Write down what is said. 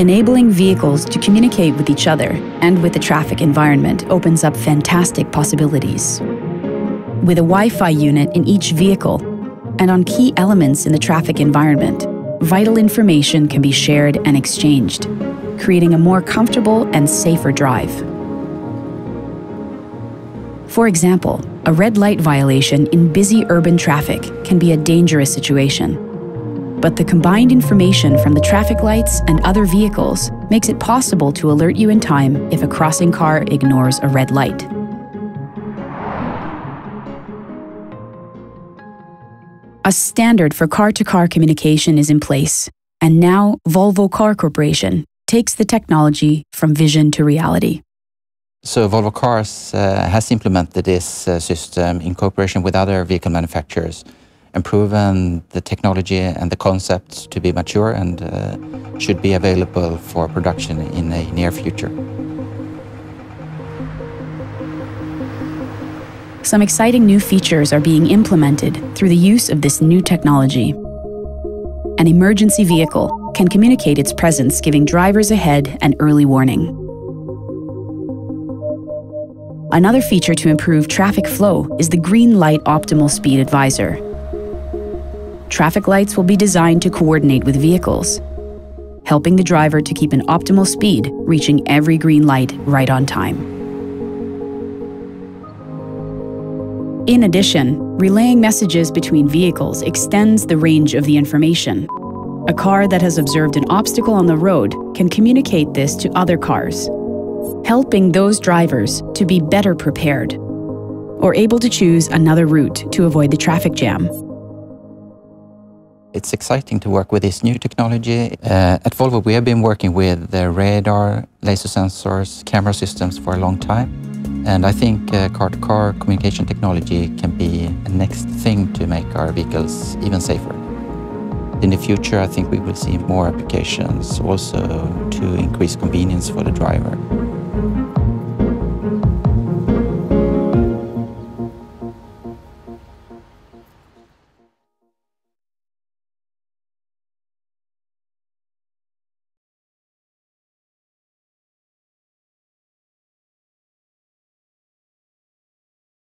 Enabling vehicles to communicate with each other and with the traffic environment opens up fantastic possibilities. With a Wi-Fi unit in each vehicle and on key elements in the traffic environment, vital information can be shared and exchanged, creating a more comfortable and safer drive. For example, a red light violation in busy urban traffic can be a dangerous situation but the combined information from the traffic lights and other vehicles makes it possible to alert you in time if a crossing car ignores a red light. A standard for car-to-car communication is in place, and now Volvo Car Corporation takes the technology from vision to reality. So Volvo Cars uh, has implemented this uh, system in cooperation with other vehicle manufacturers and proven the technology and the concepts to be mature and uh, should be available for production in a near future. Some exciting new features are being implemented through the use of this new technology. An emergency vehicle can communicate its presence, giving drivers ahead an early warning. Another feature to improve traffic flow is the Green Light Optimal Speed Advisor, traffic lights will be designed to coordinate with vehicles, helping the driver to keep an optimal speed, reaching every green light right on time. In addition, relaying messages between vehicles extends the range of the information. A car that has observed an obstacle on the road can communicate this to other cars, helping those drivers to be better prepared or able to choose another route to avoid the traffic jam. It's exciting to work with this new technology. Uh, at Volvo, we have been working with the radar, laser sensors, camera systems for a long time. And I think car-to-car uh, communication technology can be the next thing to make our vehicles even safer. In the future, I think we will see more applications also to increase convenience for the driver.